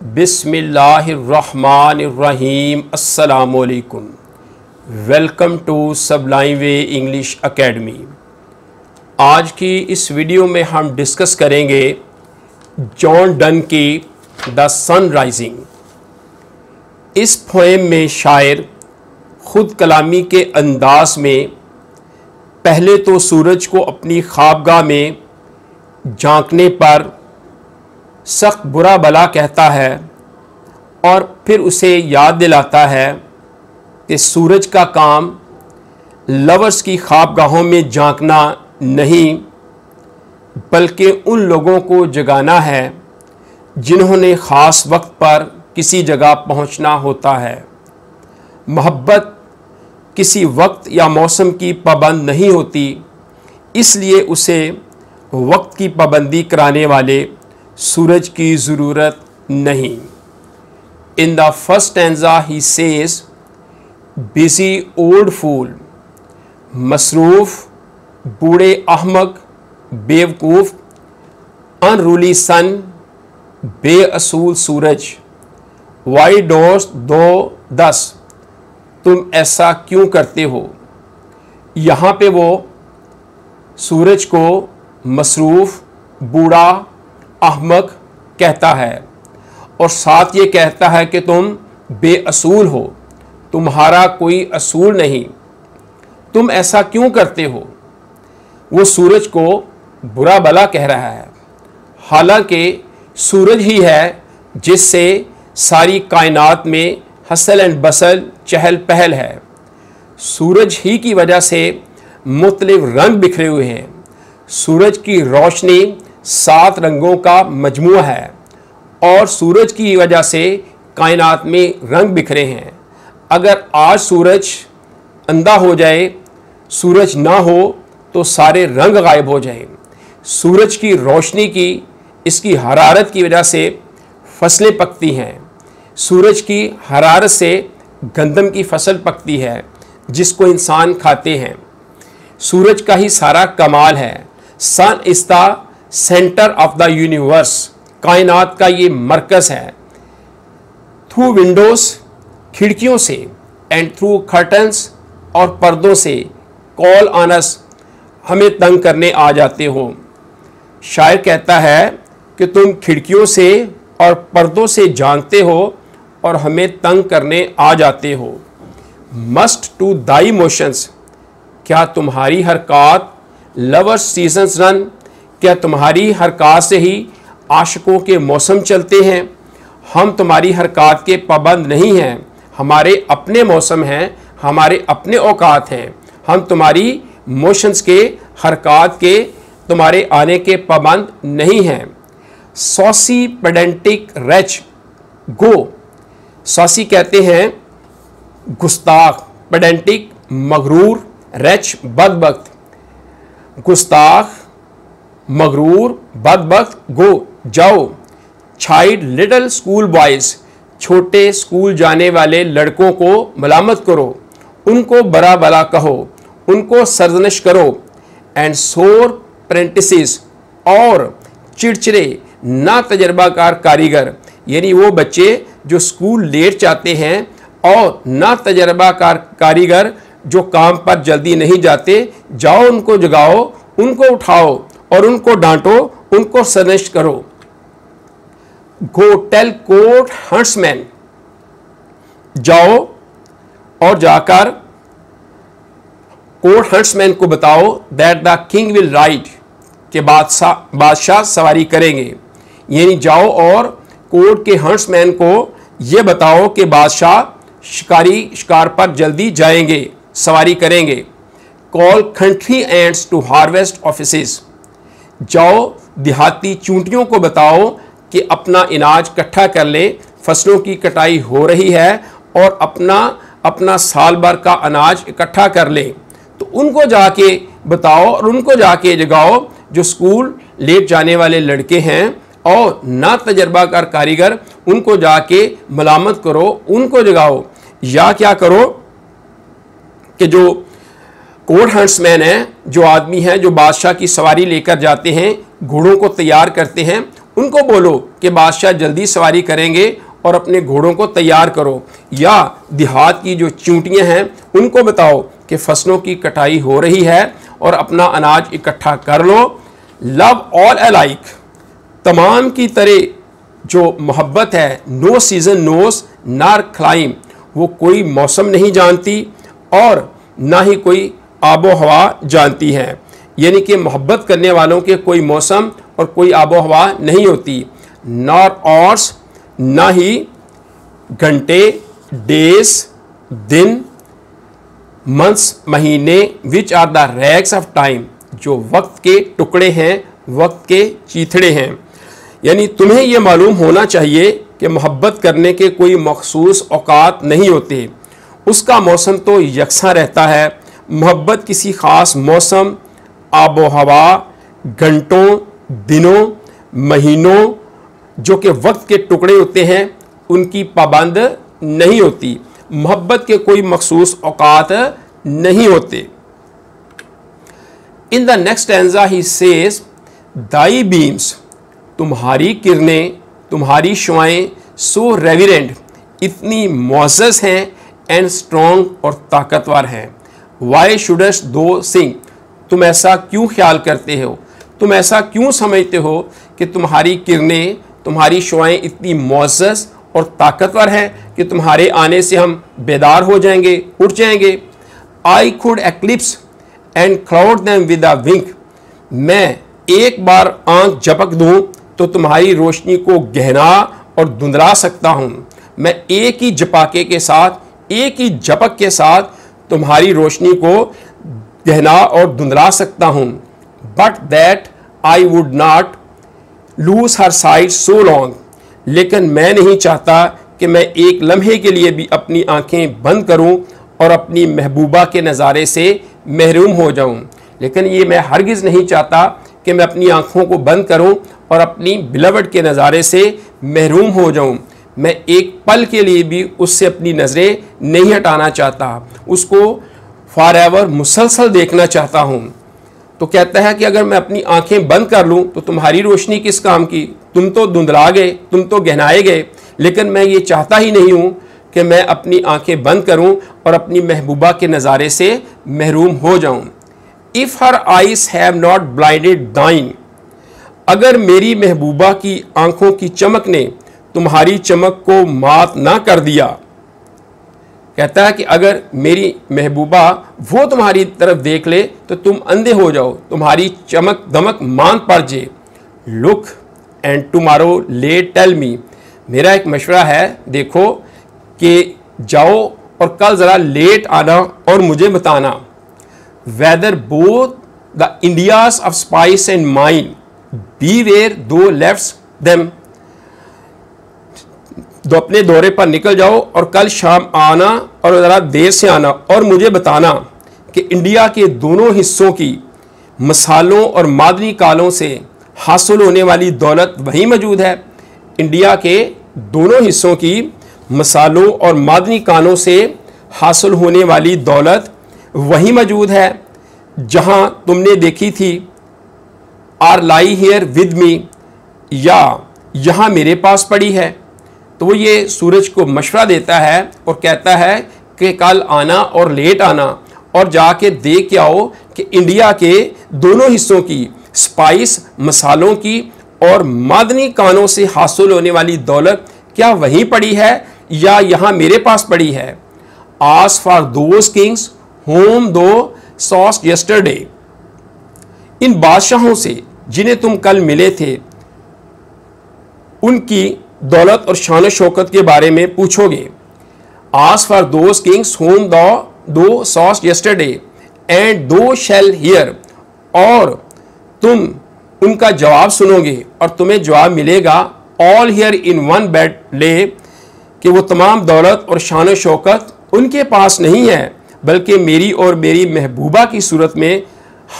बिस्मिल्लाहिर्रहमानिर्रहीम। अस्सलामुअलैकुम। Welcome to sublime way English academy. आज की इस वीडियो में हम डिस्कस करेंगे जॉन डन की द सन राइजिंग। इस पोएम में शायर ख़ुद कलामी के अंदाज में पहले तो सूरज को अपनी ख्वाबगाह में झांकने पर सख्त बुरा भला कहता है और फिर उसे याद दिलाता है कि सूरज का काम लवर्स की ख्वाबगाहों में झांकना नहीं, बल्कि उन लोगों को जगाना है जिन्होंने ख़ास वक्त पर किसी जगह पहुँचना होता है। मोहब्बत किसी वक्त या मौसम की पाबंद नहीं होती, इसलिए उसे वक्त की पाबंदी कराने वाले सूरज की ज़रूरत नहीं। In the first stanza he says busy old fool मसरूफ़ बूढ़े अहमक, बेवकूफ़ अनरूली सन बेअसूल सूरज वाई डोस्ट दो दस? तुम ऐसा क्यों करते हो? यहाँ पे वो सूरज को मसरूफ़, बूढ़ा अहमक कहता है और साथ ये कहता है कि तुम बेअसूल हो, तुम्हारा कोई असूल नहीं। तुम ऐसा क्यों करते हो? वो सूरज को बुरा भला कह रहा है। हालाँकि सूरज ही है जिससे सारी कायनात में हसल एंड बसल, चहल पहल है। सूरज ही की वजह से मुख्तलिफ़ रंग बिखरे हुए हैं। सूरज की रोशनी सात रंगों का मजमू है और सूरज की वजह से कायनात में रंग बिखरे हैं। अगर आज सूरज अंधा हो जाए, सूरज ना हो तो सारे रंग गायब हो जाए। सूरज की रोशनी की, इसकी हरारत की वजह से फ़सलें पकती हैं। सूरज की हरारत से गंदम की फ़सल पकती है, जिसको इंसान खाते हैं। सूरज का ही सारा कमाल है। Sun the centre of the universe कायनात का ये मरकज़ है। थ्रू विंडोज़ खिड़कियों से एंड थ्रू कर्टन्स और पर्दों से कॉल आनस हमें तंग करने आ जाते हो। शायर कहता है कि तुम खिड़कियों से और पर्दों से जानते हो और हमें तंग करने आ जाते हो। मस्ट टू दाई मोशंस क्या तुम्हारी हरकत लवर्स सीजन्स रन क्या तुम्हारी हरकत से ही आशकों के मौसम चलते हैं? हम तुम्हारी हरकत के पाबंद नहीं हैं। हमारे अपने मौसम हैं, हमारे अपने औकात हैं। हम तुम्हारी मोशंस के हरकत के, तुम्हारे आने के पाबंद नहीं हैं। Saucy pedantic wretch, go. Saucy कहते हैं, गुस्ताख, पेडेंटिक, मगरूर, रेच बदबख्त गुस्ताख मगरूर बद बदबख्त गो, जाओ। चाइल्ड लिटल स्कूल बॉयज़ छोटे स्कूल जाने वाले लड़कों को मलामत करो। उनको बड़ा भला कहो, उनको सरजनश करो। एंड सोर प्रेंटिस और चिड़चिड़े ना तजर्बाकार कारीगर, यानी वो बच्चे जो स्कूल लेट जाते हैं और ना तजर्बाकार कारीगर जो काम पर जल्दी नहीं जाते, जाओ उनको जगाओ, उनको उठाओ। और उनको डांटो, उनको सरनिश करो। गो टेल कोर्ट हंट्समैन जाओ और जाकर कोर्ट हंट्समैन को बताओ that the king will ride के बादशाह बादशाह सवारी करेंगे। यानी जाओ और कोर्ट के हंट्समैन को ये बताओ कि बादशाह शिकारी, शिकार पर जल्दी जाएँगे, सवारी करेंगे। Call country ants to harvest office जाओ, देहाती चूंटियों को बताओ कि अपना अनाज इकट्ठा कर लें। फ़सलों की कटाई हो रही है और अपना अपना साल भर का अनाज इकट्ठा कर लें। तो उनको जाके बताओ और उनको जाके जगाओ जो स्कूल लेट जाने वाले लड़के हैं और ना तजर्बाकार कारीगर, उनको जाके मलामत करो, उनको जगाओ। या क्या करो कि जो कोड हंट्समैन हैं, जो आदमी हैं, जो बादशाह की सवारी लेकर जाते हैं, घोड़ों को तैयार करते हैं। उनको बोलो कि बादशाह जल्दी सवारी करेंगे और अपने घोड़ों को तैयार करो। या देहात की जो चूंटियाँ हैं, उनको बताओ कि फ़सलों की कटाई हो रही है और अपना अनाज इकट्ठा कर लो। Love all alike. तमाम की तरह जो मोहब्बत है, no season knows, nor clime, वो कोई मौसम नहीं जानती और ना ही कोई आबो हवा जानती है। यानी कि मोहब्बत करने वालों के कोई मौसम और कोई आबो हवा नहीं होती। नॉर ऑर्स ना ही घंटे, डेज़, दिन, मंथ्स, महीने, which are the rags of time, जो वक्त के टुकड़े हैं, वक्त के चीथड़े हैं। यानी तुम्हें यह मालूम होना चाहिए कि मोहब्बत करने के कोई मखसूस औकात नहीं होते। उसका मौसम तो यकसा रहता है मोहब्बत किसी ख़ास मौसम आबो हवा घंटों, दिनों, महीनों, जो कि वक्त के टुकड़े होते हैं, उनकी पाबंद नहीं होती। मोहब्बत के कोई मखसूस औकात नहीं होते। In the next stanza he says, thy beams, तुम्हारी किरणें, तुम्हारी शुआएँ सो रेविरेंट, इतनी मोजस हैं, एंड स्ट्रॉन्ग और ताकतवर हैं। वाई शुडस दो सिंह तुम ऐसा क्यों ख्याल करते हो? तुम ऐसा क्यों समझते हो कि तुम्हारी किरणें, तुम्हारी शुआएँ इतनी मोजस और ताकतवर हैं कि तुम्हारे आने से हम बेदार हो जाएँगे उठ जाएँगे? I could eclipse and cloud them with a wink मैं एक बार आँख झपक दूँ तो तुम्हारी रोशनी को गहना और धुंधला सकता हूँ। मैं एक ही झपाके के साथ, एक ही झपक के साथ तुम्हारी रोशनी को गहना और धुंधला सकता हूँ but that I would not lose her sight so long लेकिन मैं नहीं चाहता कि मैं एक लम्हे के लिए भी अपनी आँखें बंद करूँ और अपनी महबूबा के नज़ारे से महरूम हो जाऊँ। लेकिन ये मैं हरगिज़ नहीं चाहता कि मैं अपनी आँखों को बंद करूँ और अपनी बिलवट के नज़ारे से महरूम हो जाऊँ। मैं एक पल के लिए भी उससे अपनी नज़रें नहीं हटाना चाहता। उसको फॉर एवर मुसलसल देखना चाहता हूँ। तो कहता है कि अगर मैं अपनी आँखें बंद कर लूँ तो तुम्हारी रोशनी किस काम की? तुम तो धुंधला गए तुम तो गहनाए गए लेकिन मैं ये चाहता ही नहीं हूँ कि मैं अपनी आँखें बंद करूँ और अपनी महबूबा के नज़ारे से महरूम हो जाऊँ। If her eyes have not blinded thine अगर मेरी महबूबा की आँखों की चमक ने तुम्हारी चमक को मात ना कर दिया। कहता है कि अगर मेरी महबूबा वो तुम्हारी तरफ़ देख ले तो तुम अंधे हो जाओ। तुम्हारी चमक दमक मान पड़ जे। Look and tomorrow late tell me मेरा एक मशवरा है, देखो कि जाओ और कल ज़रा लेट आना और मुझे बताना। Whether both the Indias of spice and mine be where thou left them दो अपने दौरे पर निकल जाओ और कल शाम आना और ज़रा देर से आना और मुझे बताना कि इंडिया के दोनों हिस्सों की मसालों और मादनी कालों से हासिल होने वाली दौलत वहीं मौजूद है। इंडिया के दोनों हिस्सों की मसालों और मादनी कानों से हासिल होने वाली दौलत वहीं मौजूद है, जहाँ तुमने देखी थी, or lie here with me, या यहाँ मेरे पास पड़ी है। तो ये सूरज को मशवरा देता है और कहता है कि कल आना और लेट आना और जाके देख के आओ कि इंडिया के दोनों हिस्सों की स्पाइस, मसालों की और मादनी कानों से हासिल होने वाली दौलत क्या वहीं पड़ी है या यहाँ मेरे पास पड़ी है? Ask for those kings whom thou saw'st yesterday इन बादशाहों से जिन्हें तुम कल मिले थे, उनकी दौलत और शान शौकत के बारे में पूछोगे। Ask for those kings whom thou thou saw'st yesterday and thou shalt hear और तुम उनका जवाब सुनोगे, और तुम्हें जवाब मिलेगा all here in one bed lay, कि वो तमाम दौलत और शान शौकत उनके पास नहीं है, बल्कि मेरी और मेरी महबूबा की सूरत में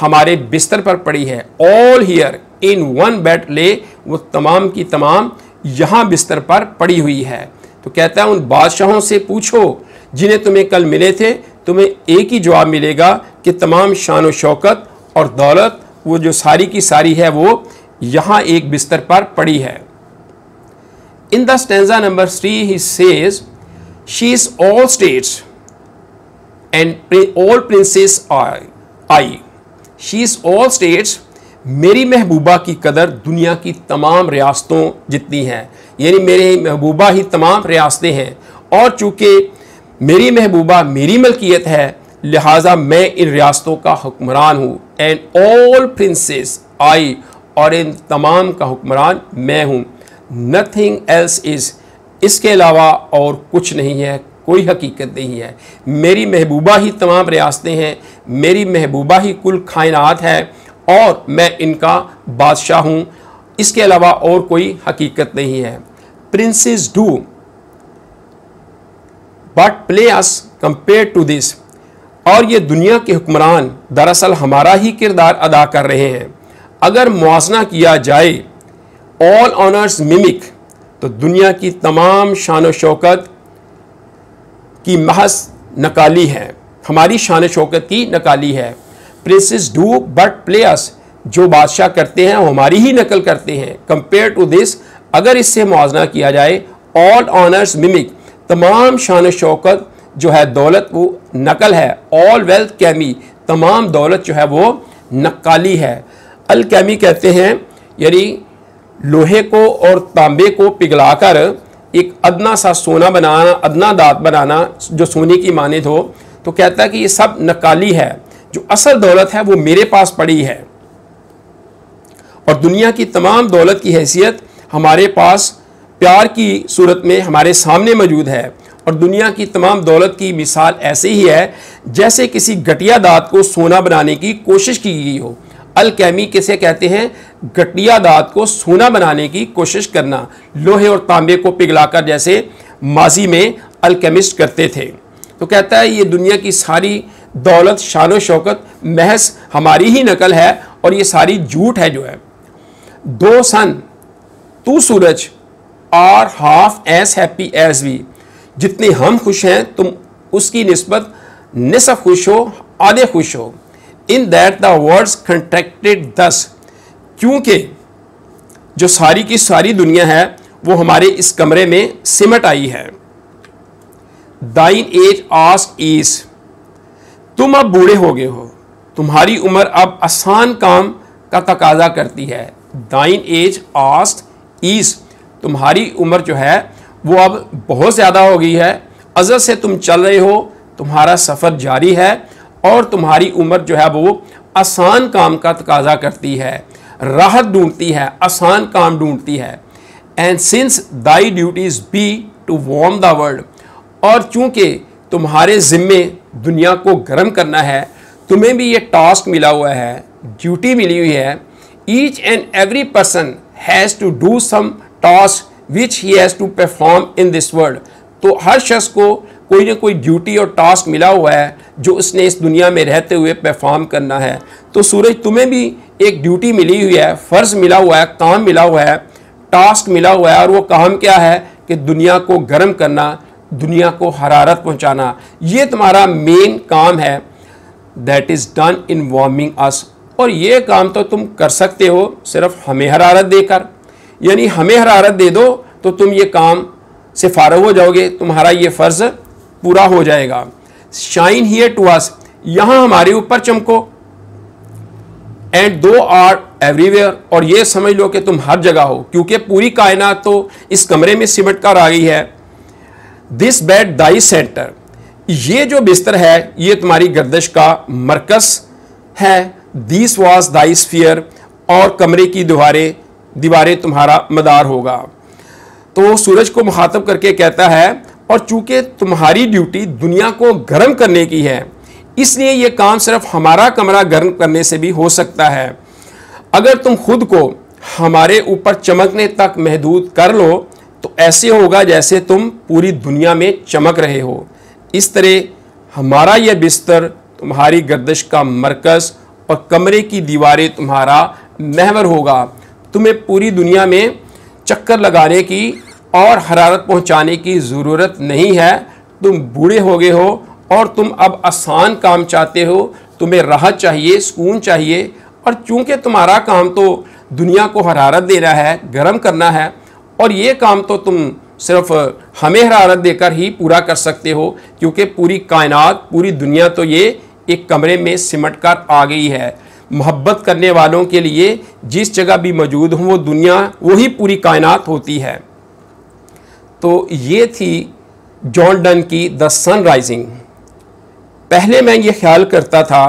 हमारे बिस्तर पर पड़ी है। All here in one bed lay, वो तमाम की तमाम यहाँ बिस्तर पर पड़ी हुई है। तो कहता है, उन बादशाहों से पूछो, जिन्हें तुम्हें कल मिले थे, तुम्हें एक ही जवाब मिलेगा कि तमाम शान शौकत और दौलत, वो जो सारी की सारी है, वो यहाँ एक बिस्तर पर पड़ी है। In the stanza number three he says she is all states and all princes I she is all states मेरी महबूबा की कदर दुनिया की तमाम रियासतों जितनी है, यानी मेरे महबूबा ही तमाम रियासतें हैं, और चूँकि मेरी महबूबा मेरी मलकियत है, लिहाजा मैं इन रियासतों का हुक्मरान हूँ एंड ऑल प्रिंसेस आई और इन तमाम का हुक्मरान मैं हूँ। नथिंग एल्स इज़ इसके अलावा और कुछ नहीं है, कोई हकीकत नहीं है। मेरी महबूबा ही तमाम रियासतें हैं, मेरी महबूबा ही कुल कायनात है और मैं इनका बादशाह हूँ। इसके अलावा और कोई हकीकत नहीं है। Princes do but play us compared to this और ये दुनिया के हुक्मरान दरअसल हमारा ही किरदार अदा कर रहे हैं। अगर मुआजना किया जाए ऑल ऑनर्स मिमिक तो दुनिया की तमाम शान शौकत की महज नकाली है। हमारी शान शौकत की नकाली है। प्रिंसेस डू बट प्लेयर्स जो बादशाह करते हैं, वो हमारी ही नकल करते हैं। कंपेयर टू दिस अगर इससे मुआजना किया जाए ऑल ऑनर्स मिमिक तमाम शान शौकत जो है दौलत, वो नकल है। ऑल वेल्थ कैमी, तमाम दौलत जो है वो नकाली है। अल कैमी कहते हैं, यानी लोहे को और तांबे को पिघलाकर एक अदना सा सोना बनाना, अदना दांत बनाना, जो सोने की मानद हो तो कहता है कि ये सब नकाली है। जो असल दौलत है, वो मेरे पास पड़ी है। और दुनिया की तमाम दौलत की हैसियत हमारे पास प्यार की सूरत में, हमारे सामने मौजूद है। और दुनिया की तमाम दौलत की मिसाल ऐसे ही है, जैसे किसी घटिया दांत को सोना बनाने की कोशिश की गई हो। अलकैमी किसे कहते हैं? घटिया दांत को सोना बनाने की कोशिश करना। लोहे और तांबे को पिघलाकर जैसे माजी में अलकेमिस्ट करते थे। तो कहता है, ये दुनिया की सारी दौलत, शान शौकत, महज हमारी ही नकल है और ये सारी झूठ है जो है। दो सन, तू सूरज, art half as happy as we. जितने हम खुश हैं, तुम उसकी नस्बत निसफ खुश हो, आधे खुश हो। In that the world's contracted thus. क्योंकि जो सारी की सारी दुनिया है, वो हमारे इस कमरे में सिमट आई है। दाइन एज आस ईज तुम अब बूढ़े हो गए हो। तुम्हारी उम्र अब आसान काम का तकाजा करती है। दाइन एज आस्ट ईज तुम्हारी उम्र जो है, वो अब बहुत ज़्यादा हो गई है। अजर से तुम चल रहे हो, तुम्हारा सफ़र जारी है और तुम्हारी उम्र जो है, वो आसान काम का तकाजा करती है। राहत ढूंढती है, आसान काम ढूंढती है। And since thy duties be to warm the world और चूँकि तुम्हारे ज़िम्मे दुनिया को गर्म करना है, तुम्हें भी ये टास्क मिला हुआ है ड्यूटी मिली हुई है। Each and every person has to do some task which he has to perform in this world तो हर शख्स को कोई ना कोई ड्यूटी और टास्क मिला हुआ है, जो उसने इस दुनिया में रहते हुए परफॉर्म करना है। तो सूरज, तुम्हें भी एक ड्यूटी मिली हुई है, फ़र्ज़ मिला हुआ है, काम मिला हुआ है टास्क मिला हुआ है, और वो काम क्या है कि दुनिया को गर्म करना दुनिया को हरारत पहुंचाना, ये तुम्हारा मेन काम है। That is done in warming us और ये काम तो तुम कर सकते हो सिर्फ़ हमें हरारत देकर। यानी हमें हरारत दे दो तो तुम ये काम से फारग हो जाओगे, तुम्हारा ये फ़र्ज़ पूरा हो जाएगा। शाइन हियर टू अस यहाँ हमारे ऊपर चमको। एंड दो आर एवरीवेयर और ये समझ लो कि तुम हर जगह हो, क्योंकि पूरी कायनात तो इस कमरे में सिमट कर आ गई है। This bed thy centre. ये जो बिस्तर है, ये तुम्हारी गर्दश का मरकस है। दिस वॉज़ दाई स्फियर और कमरे की दीवारें दीवारें तुम्हारा मदार होगा। तो सूरज को मुखातब करके कहता है, और चूँकि तुम्हारी ड्यूटी दुनिया को गर्म करने की है, इसलिए यह काम सिर्फ़ हमारा कमरा गर्म करने से भी हो सकता है। अगर तुम खुद को हमारे ऊपर चमकने तक महदूद कर लो तो ऐसे होगा जैसे तुम पूरी दुनिया में चमक रहे हो। इस तरह हमारा यह बिस्तर, तुम्हारी गर्दश का मरकज़ और कमरे की दीवारें तुम्हारा महवर होगा। तुम्हें पूरी दुनिया में चक्कर लगाने की और हरारत पहुँचाने की ज़रूरत नहीं है। तुम बूढ़े हो गए हो और तुम अब आसान काम चाहते हो। तुम्हें राहत चाहिए, सुकून चाहिए और चूँकि तुम्हारा काम तो दुनिया को हरारत देना है, गर्म करना है और ये काम तो तुम सिर्फ़ हमें हरारत देकर ही पूरा कर सकते हो, क्योंकि पूरी कायनात, पूरी दुनिया तो ये एक कमरे में सिमट कर आ गई है। मोहब्बत करने वालों के लिए जिस जगह भी मौजूद हूँ, वो दुनिया वही पूरी कायनात होती है। तो ये थी जॉन डन की द सन राइजिंग। पहले मैं ये ख्याल करता था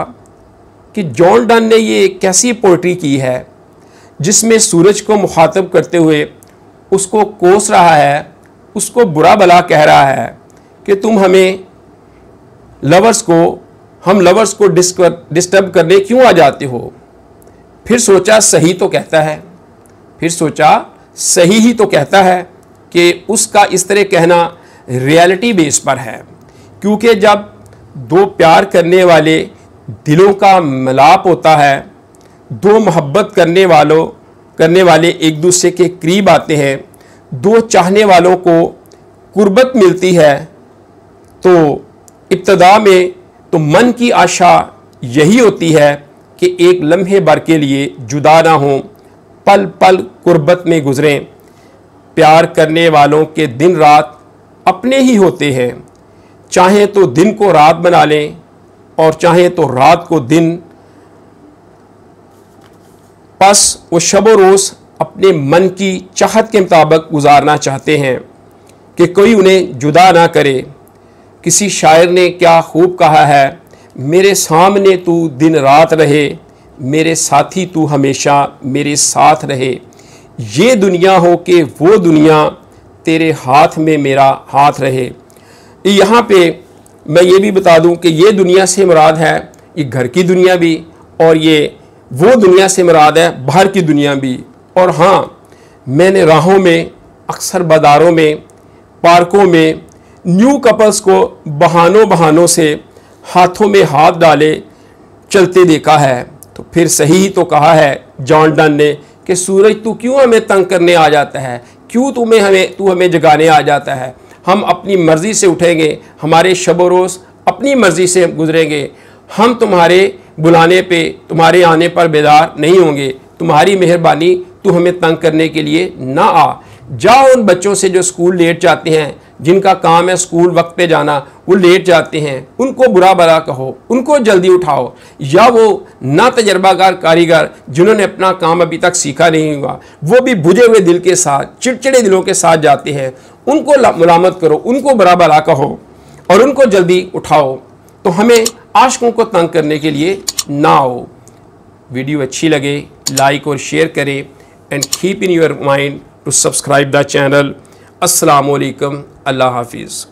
कि जॉन डन ने ये कैसी पोइट्री की है, जिसमें सूरज को मुखातब करते हुए उसको कोस रहा है, उसको बुरा भला कह रहा है कि तुम हमें लवर्स को, हम लवर्स को डिस्टर्ब करने क्यों आ जाते हो? फिर सोचा सही तो कहता है। फिर सोचा सही ही तो कहता है कि उसका इस तरह कहना रियलिटी बेस पर है। क्योंकि जब दो प्यार करने वाले दिलों का मिलाप होता है, दो मोहब्बत करने वालों करने वाले एक दूसरे के करीब आते हैं, दो चाहने वालों को कुर्बत मिलती है तो इब्तदा में तो मन की आशा यही होती है कि एक लम्हे भर के लिए जुदा ना हो, पल पल कुर्बत में गुजरें। प्यार करने वालों के दिन रात अपने ही होते हैं। चाहे तो दिन को रात बना लें और चाहे तो रात को दिन बस वो शब रोज़ अपने मन की चाहत के मुताबिक गुजारना चाहते हैं कि कोई उन्हें जुदा ना करे। किसी शायर ने क्या खूब कहा है, मेरे सामने तू दिन रात रहे, मेरे साथी तू हमेशा मेरे साथ रहे। ये दुनिया हो कि वो दुनिया तेरे हाथ में मेरा हाथ रहे। यहाँ पे मैं ये भी बता दूँ कि ये दुनिया से मुराद है, ये घर की दुनिया भी और ये वो दुनिया से मुराद है, बाहर की दुनिया भी। और हाँ मैंने राहों में, अक्सर बाज़ारों में, पार्कों में, न्यू कपल्स को बहानों बहानों से हाथों में हाथ डाले, चलते देखा है। तो फिर सही ही तो कहा है जॉन डन ने कि सूरज तू क्यों हमें तंग करने आ जाता है? क्यों तुम्हें हमें, तू हमें जगाने आ जाता है? हम अपनी मर्ज़ी से उठेंगे, हमारे शब रोज़ अपनी मर्ज़ी से गुजरेंगे। हम तुम्हारे बुलाने पे तुम्हारे आने पर बेदार नहीं होंगे। तुम्हारी मेहरबानी तू हमें तंग करने के लिए ना आ। जाओ उन बच्चों से जो स्कूल लेट जाते हैं, जिनका काम है स्कूल वक्त पे जाना, वो लेट जाते हैं। उनको बुरा भला कहो, उनको जल्दी उठाओ। या वो ना तजर्बाकार कारीगर, जिन्होंने अपना काम अभी तक सीखा नहीं हुआ, वो भी बुझे हुए दिल के साथ, चिड़चिड़े दिलों के साथ जाते हैं। उनको मलामत करो, उनको बुरा भला कहो और उनको जल्दी उठाओ। तो हमें आशकों को तंग करने के लिए ना हो। वीडियो अच्छी लगे लाइक और शेयर करें and keep in your mind to subscribe the channel असलकम अल्लाह हाफिज़